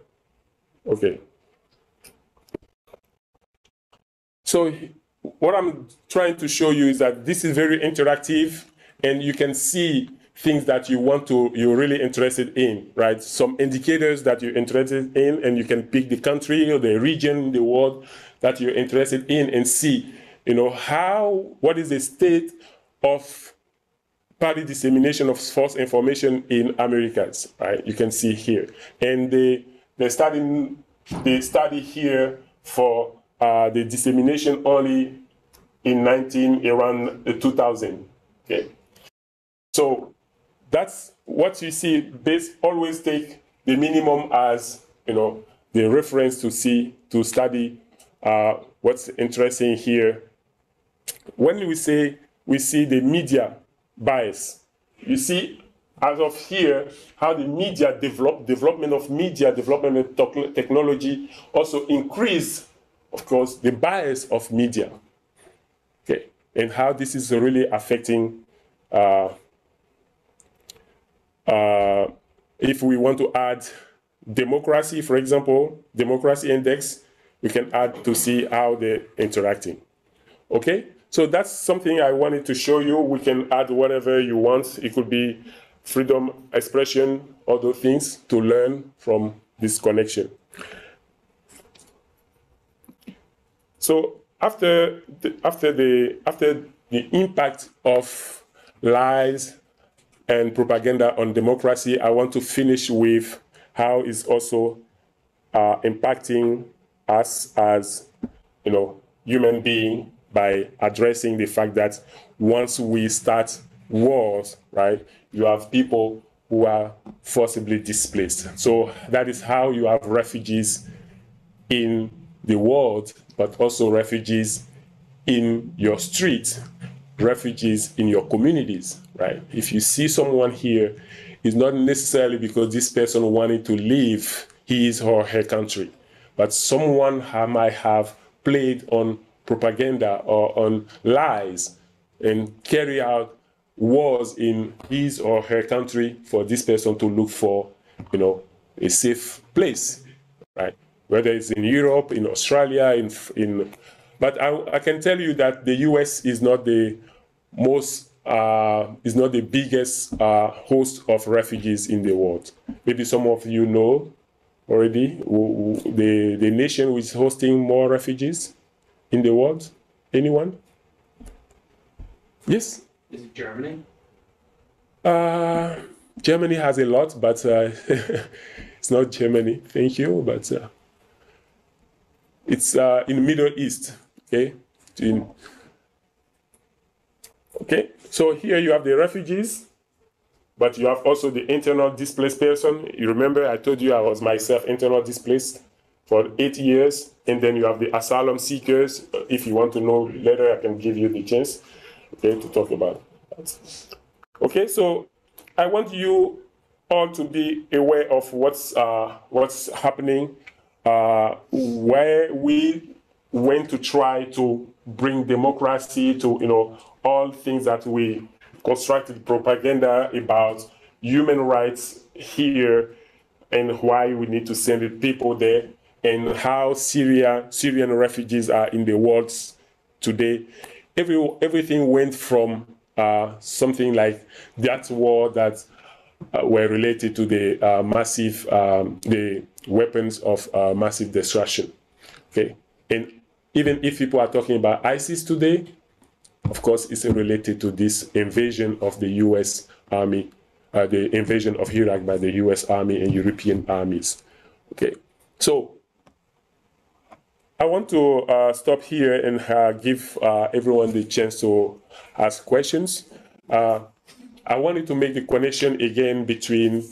B: Okay. So what I'm trying to show you is that this is very interactive and you can see things that you want to, you're really interested in, right? Some indicators that you're interested in and you can pick the country or the region, the world that you're interested in and see, you know, how, what is the state of party dissemination of false information in Americas, right? You can see here. And they, they study, they study here for uh, the dissemination only in 19 around 2000. Okay, so that's what you see. Base always take the minimum as you know the reference to see to study uh, what's interesting here. When we say we see the media bias, you see as of here how the media develop development of media development of technology also increase of course, the bias of media, okay, and how this is really affecting. Uh, uh, if we want to add democracy, for example, democracy index, we can add to see how they're interacting. Okay, so that's something I wanted to show you. We can add whatever you want. It could be freedom, expression, other things to learn from this connection. So after the, after the after the impact of lies and propaganda on democracy, I want to finish with how it's also uh, impacting us as you know human being by addressing the fact that once we start wars, right, you have people who are forcibly displaced. So that is how you have refugees in the world but also refugees in your streets, refugees in your communities, right? If you see someone here, it's not necessarily because this person wanted to leave his or her country, but someone might have played on propaganda or on lies and carry out wars in his or her country for this person to look for, you know, a safe place, right? whether it's in Europe, in Australia, in, in but I, I can tell you that the US is not the most uh, is not the biggest uh, host of refugees in the world. Maybe some of you know already the, the nation which is hosting more refugees in the world. Anyone? Yes?
C: Is it Germany?
B: Uh, Germany has a lot, but uh, it's not Germany. Thank you. But uh, it's uh, in the Middle East. Okay. In, okay. So here you have the refugees, but you have also the internal displaced person. You remember I told you I was myself internal displaced for eight years, and then you have the asylum seekers. If you want to know later, I can give you the chance okay, to talk about that. Okay, so I want you all to be aware of what's uh, what's happening uh, where we went to try to bring democracy to you know all things that we constructed propaganda about human rights here and why we need to send people there and how Syria Syrian refugees are in the world today. Every, everything went from uh, something like that war that uh, were related to the uh, massive um, the weapons of uh, massive destruction. Okay, and even if people are talking about ISIS today, of course, it's related to this invasion of the U.S. Army, uh, the invasion of Iraq by the U.S. Army and European armies. Okay, so I want to uh, stop here and uh, give uh, everyone the chance to ask questions. Uh, I wanted to make the connection again between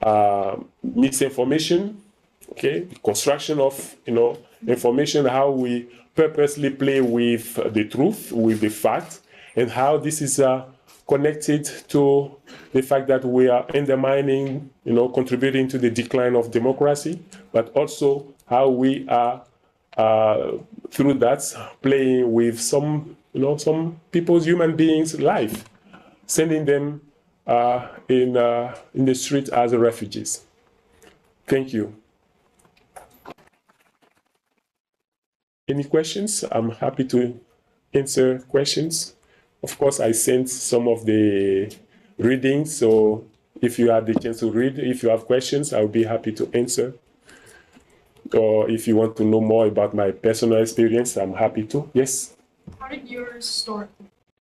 B: uh, misinformation, okay, the construction of you know information, how we purposely play with the truth, with the fact, and how this is uh, connected to the fact that we are undermining, you know, contributing to the decline of democracy, but also how we are uh, through that playing with some, you know, some people's human beings' life, sending them uh, in uh, in the street as refugees. Thank you. Any questions? I'm happy to answer questions. Of course, I sent some of the readings, so if you have the chance to read, if you have questions, I'll be happy to answer. Or if you want to know more about my personal experience, I'm happy to. Yes.
C: How did your story,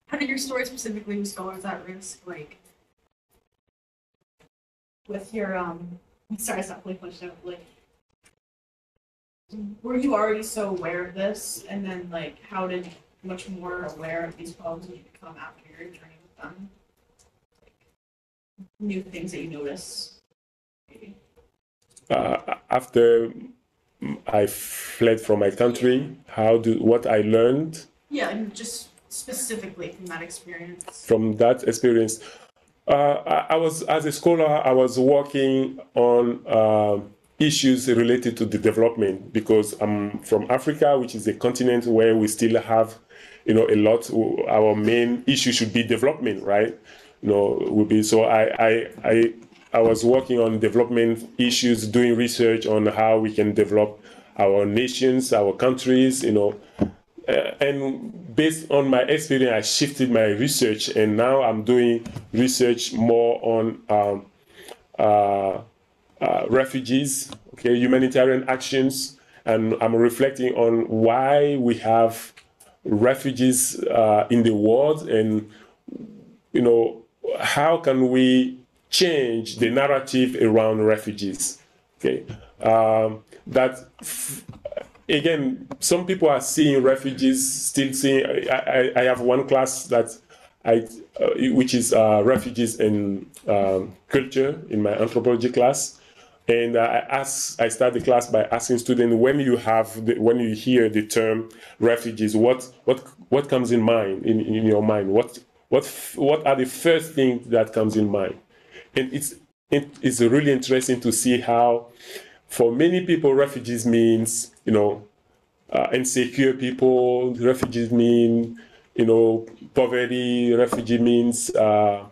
C: how did your story specifically with Scholars at Risk, like, with your, um, sorry, it's not fully fleshed out, like, were you already so aware of this, and then, like, how did much more aware of these problems you become after your journey with them? Like, New things that you notice, maybe?
B: Uh, after I fled from my country, how do what I learned
C: Yeah, and just specifically from that experience.
B: from that experience. Uh, I, I was as a scholar, I was working on uh, issues related to the development because I'm from Africa, which is a continent where we still have, you know, a lot. Our main issue should be development, right? You know, will be so. I I I. I was working on development issues, doing research on how we can develop our nations, our countries, you know, uh, and based on my experience, I shifted my research, and now I'm doing research more on um, uh, uh, refugees, okay, humanitarian actions, and I'm reflecting on why we have refugees uh, in the world, and you know, how can we change the narrative around refugees? Okay, um, that again, some people are seeing refugees still seeing. I, I, I have one class that I, uh, which is uh, refugees in um, culture in my anthropology class, and I ask. I start the class by asking students when you have the, when you hear the term refugees, what what what comes in mind in, in your mind? What what what are the first things that comes in mind? And it's it is really interesting to see how for many people, refugees means, you know, uh, insecure people. Refugees mean, you know, poverty. Refugee means. Uh,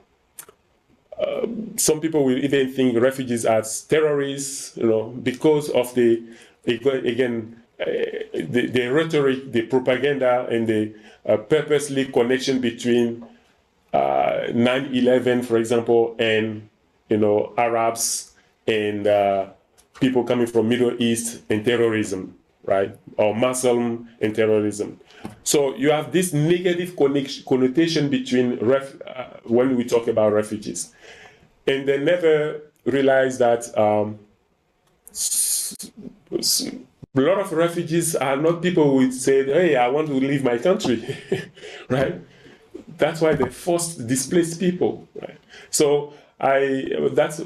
B: uh, some people will even think refugees as terrorists, you know, because of the again uh, the, the rhetoric, the propaganda, and the uh, purposely connection between 9/11, for example, and you know Arabs and people coming from Middle East and terrorism, right? Or Muslim and terrorism. So you have this negative connotation between ref, uh, when we talk about refugees, and they never realize that um, a lot of refugees are not people who say, "Hey, I want to leave my country," right? That's why they forced displaced people, right? So I that's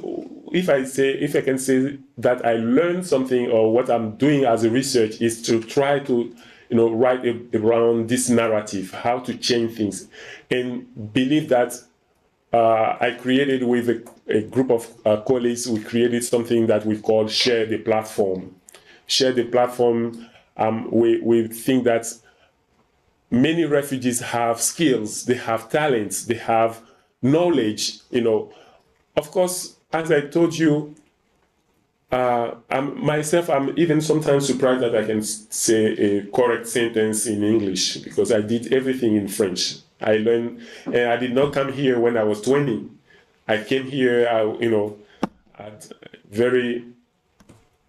B: if I say if I can say that I learned something or what I'm doing as a research is to try to you know write around this narrative, how to change things, and believe that uh, I created with a, a group of uh, colleagues. We created something that we call share the platform. Share the platform. Um, we we think that many refugees have skills, they have talents, they have knowledge. You know of course, as I told you, uh, I'm, myself, I'm even sometimes surprised that I can say a correct sentence in English because I did everything in French. I learned, and I did not come here when I was 20. I came here, uh, you know, at very,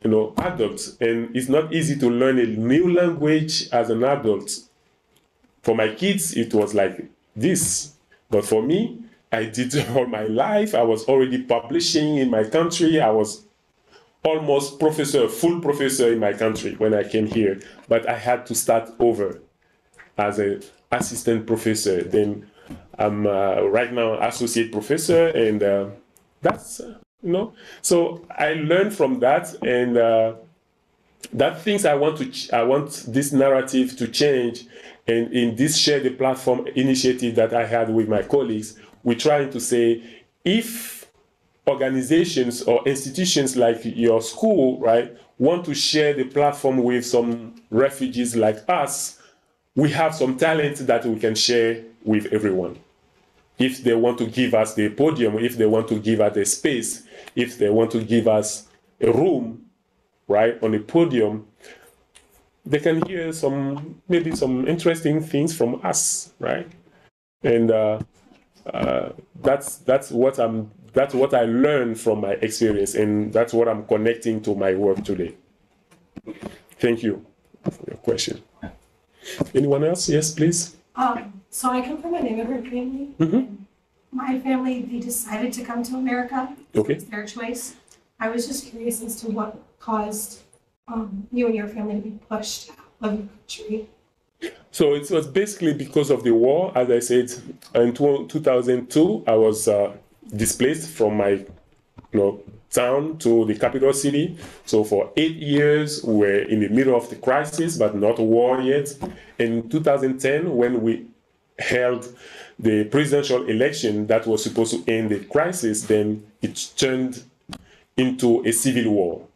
B: you know, adult, and it's not easy to learn a new language as an adult. For my kids, it was like this, but for me, I did all my life. I was already publishing in my country. I was almost professor, full professor in my country when I came here. But I had to start over as an assistant professor. Then I'm uh, right now associate professor, and uh, that's uh, you know. So I learned from that, and uh, that things I want to I want this narrative to change. And in this share the platform initiative that I had with my colleagues, we're trying to say if organizations or institutions like your school, right, want to share the platform with some refugees like us, we have some talent that we can share with everyone. If they want to give us the podium, if they want to give us a space, if they want to give us a room, right, on a podium, they can hear some maybe some interesting things from us, right? And uh, uh, that's that's what I'm that's what I learned from my experience, and that's what I'm connecting to my work today. Thank you for your question. Anyone else? Yes, please.
E: Um, so I come from an immigrant family.
B: Mhm.
E: My family, they decided to come to America.
B: Okay.
E: It's their choice. I was just curious as to what caused um, you and your family to be pushed out of the country.
B: So it was basically because of the war. As I said, in 2002, I was uh, displaced from my you know, town to the capital city. So for eight years, we were in the middle of the crisis, but not war yet. In 2010, when we held the presidential election that was supposed to end the crisis, then it turned into a civil war.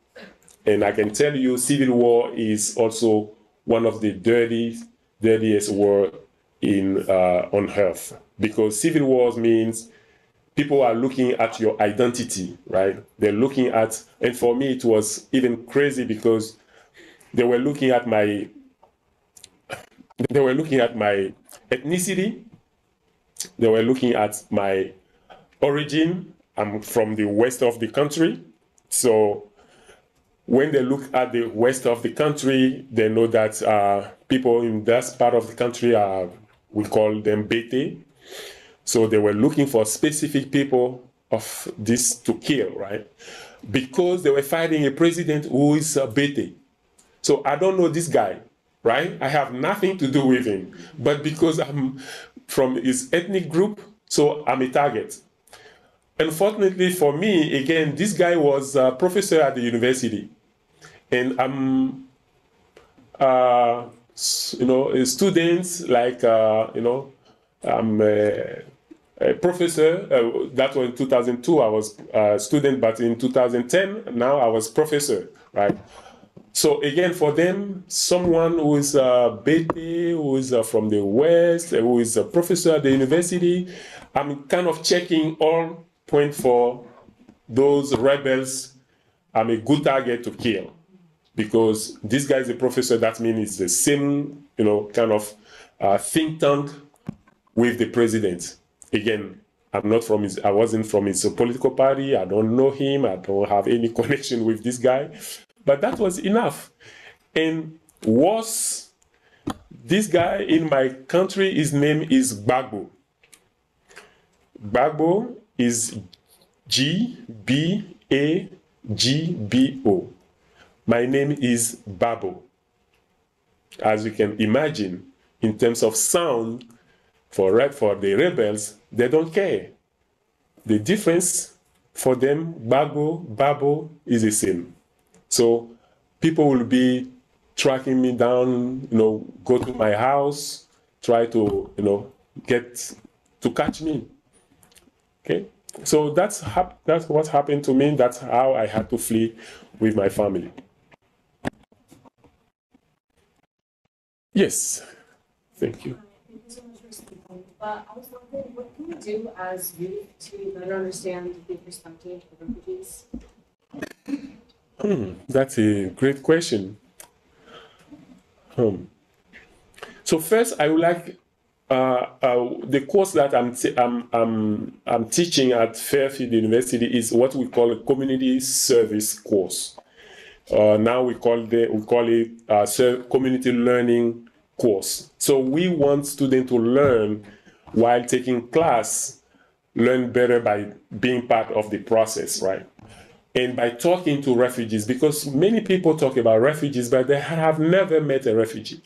B: And I can tell you, civil war is also one of the dirty, dirtiest war in uh, on earth because civil wars means people are looking at your identity, right? They're looking at, and for me, it was even crazy because they were looking at my, they were looking at my ethnicity. They were looking at my origin. I'm from the west of the country, so when they look at the west of the country, they know that uh, people in that part of the country are, we call them Bete. So they were looking for specific people of this to kill, right? Because they were fighting a president who is a Bete. So I don't know this guy, right? I have nothing to do with him. But because I'm from his ethnic group, so I'm a target. Unfortunately for me, again, this guy was a professor at the university, and I'm, uh, you know, a student like uh, you know, I'm a, a professor. Uh, that was in 2002. I was a student, but in 2010, now I was professor, right? So again, for them, someone who is a Bete, who is uh, from the West, who is a professor at the university, I'm kind of checking all point for those rebels. I'm a good target to kill because this guy is a professor. That means it's the same, you know, kind of uh, think tank with the president. Again, I'm not from his. I wasn't from his political party. I don't know him. I don't have any connection with this guy. But that was enough. And was this guy in my country? His name is Gbagbo. Gbagbo is G B A G B O. My name is Babo. As you can imagine, in terms of sound, for for the rebels, they don't care. The difference for them, Gbagbo, Babo, is the same. So people will be tracking me down, you know, go to my house, try to, you know, get to catch me. Okay, so that's hap- that's what happened to me. That's how I had to flee with my family. Yes, thank you.
F: Thank you so much for speaking. But I was wondering, what can we do as youth to better understand the perspective of refugees?
B: Hmm, that's a great question. Hmm. So first, I would like uh, uh, the course that I'm, t- I'm, I'm, I'm teaching at Fairfield University is what we call a community service course. Uh, now we call the we call it uh, community learning course. So we want students to learn while taking class, learn better by being part of the process, right? and by talking to refugees because many people talk about refugees but they have never met a refugee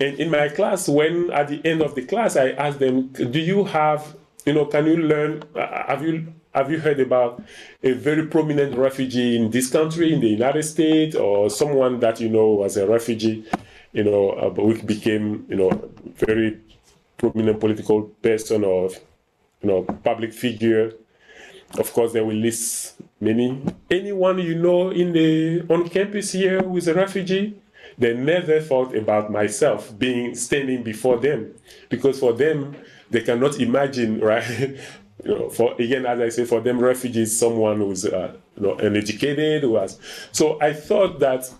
B: And in my class, when at the end of the class, I asked them, "Do you have, you know, can you learn? uh, Have you have you heard about a very prominent refugee in this country, in the United States, or someone that you know was a refugee, you know, uh, but became, you know, very prominent political person or, you know, public figure?" Of course, they will list many. Anyone you know in the on campus here who is a refugee, they never thought about myself being standing before them, because for them they cannot imagine, right? You know, for again, as I say, for them, refugee is someone who's uh, you know uneducated, who has. So I thought that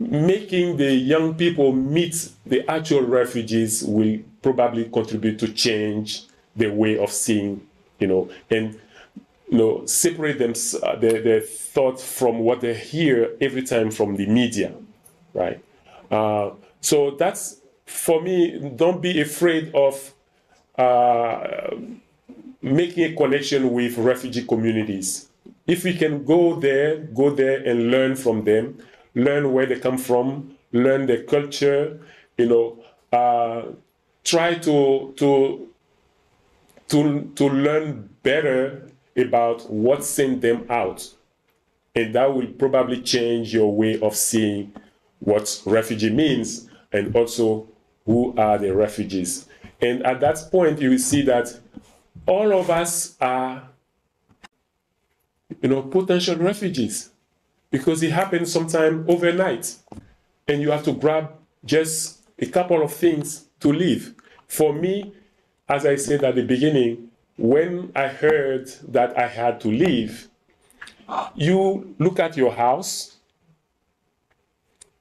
B: making the young people meet the actual refugees will probably contribute to change the way of seeing, you know, and you know, separate them uh, their, their thoughts from what they hear every time from the media, right? Uh, so that's for me. Don't be afraid of uh, making a connection with refugee communities. If we can go there, go there and learn from them, learn where they come from, learn their culture, you know, uh, try to to to to learn better about what sent them out. And that will probably change your way of seeing what refugee means and also who are the refugees. And at that point, you will see that all of us are, you know, potential refugees because it happens sometime overnight. And you have to grab just a couple of things to live. For me, as I said at the beginning, when I heard that I had to leave, you look at your house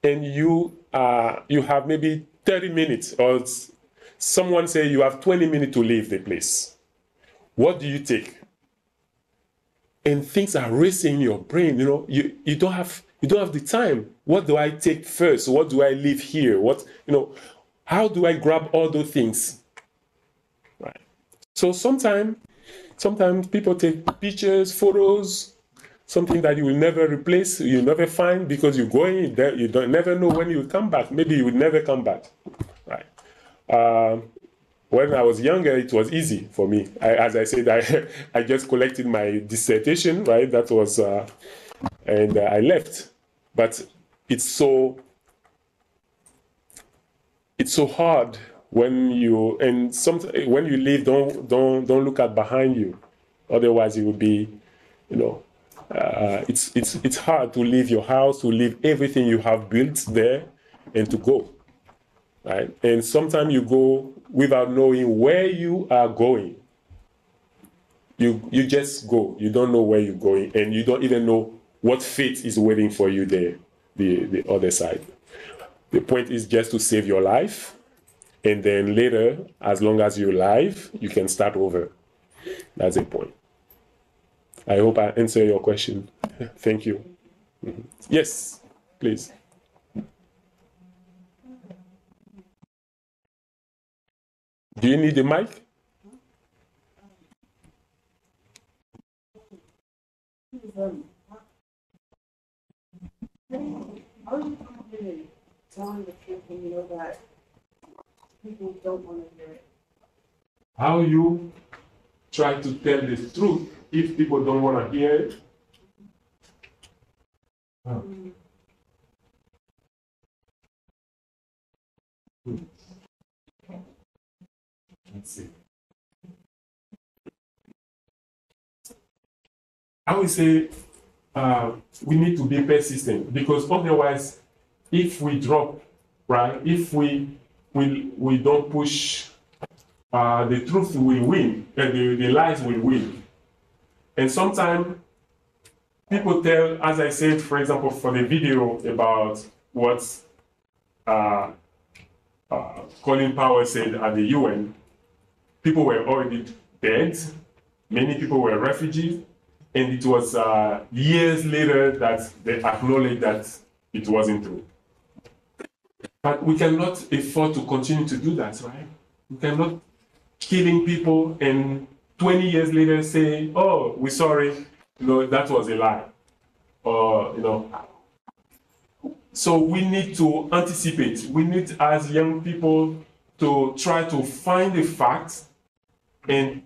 B: and you uh, you have maybe 30 minutes or someone say you have 20 minutes to leave the place. What do you take? And things are racing in your brain, you know, you, you don't have you don't have the time. What do I take first? What do I leave here? What you know, how do I grab all those things? Right. So sometimes, sometimes people take pictures, photos, something that you will never replace, you never find because you're going there, you don't never know when you will come back. Maybe you will never come back? Um, when I was younger, it was easy for me. I, as I said, I, I just collected my dissertation, right? That was, uh, and uh, I left. But it's so it's so hard when you and some when you leave don't don't don't look at behind you otherwise it would be you know uh, it's it's it's hard to leave your house to leave everything you have built there and to go right? And sometimes you go without knowing where you are going. You you just go. You don't know where you're going and you don't even know what fate is waiting for you there the the other side. The point is just to save your life and then later as long as you're alive you can start over. That's the point. I hope i answer your question. Thank you. Mhm. yes please do you need the mic
F: telling the you know that people don't want to hear it?
B: how you try to tell the truth if people don't want to hear it Oh. Let's see. I would say uh, we need to be persistent because otherwise, if we drop, right, if we we, we don't push, uh, the truth will win and the, the lies will win. And sometimes people tell, as I said, for example, for the video about what uh, uh, Colin Powell said at the UN, people were already dead, many people were refugees, and it was uh, years later that they acknowledged that it wasn't true. But we cannot afford to continue to do that, right? We cannot killing people and 20 years later say, oh, we're sorry, you know, that was a lie. Or, you know, So we need to anticipate. We need, as young people, to try to find the facts and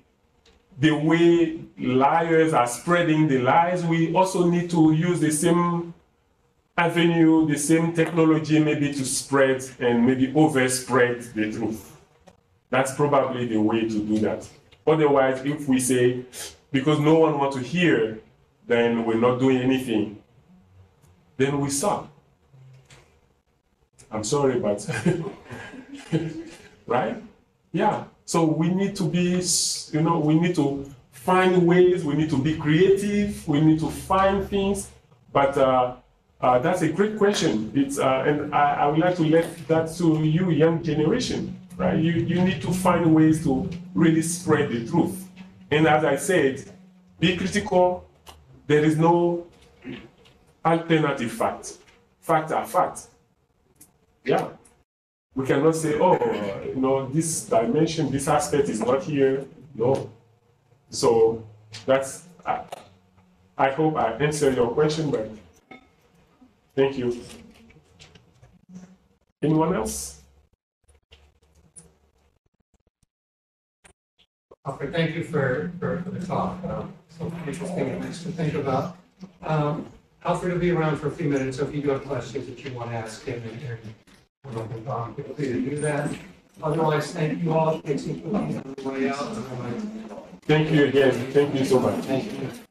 B: the way liars are spreading the lies, we also need to use the same avenue, the same technology, maybe to spread and maybe overspread the truth. That's probably the way to do that. Otherwise, if we say, because no one wants to hear, then we're not doing anything, then we stop. I'm sorry, but right? Yeah. So we need to be, you know, we need to find ways. We need to be creative. We need to find things. But uh, uh, that's a great question. It's uh, and I, I would like to let that to you, young generation. Right? You you need to find ways to really spread the truth. And as I said, be critical. There is no alternative fact. Facts are facts. Yeah. We cannot say, oh, you know, this dimension, this aspect is not here. No. So that's, I, I hope I answered your question, but thank you. Anyone else?
A: Alfred, thank you for, for, for the talk. Um, So interesting nice to think about. Um, Alfred will be around for a few minutes, so if you do have questions that you want to ask him and, and Otherwise, thank you all. The way out.
B: Thank you again. Thank you so much.
A: Thank you.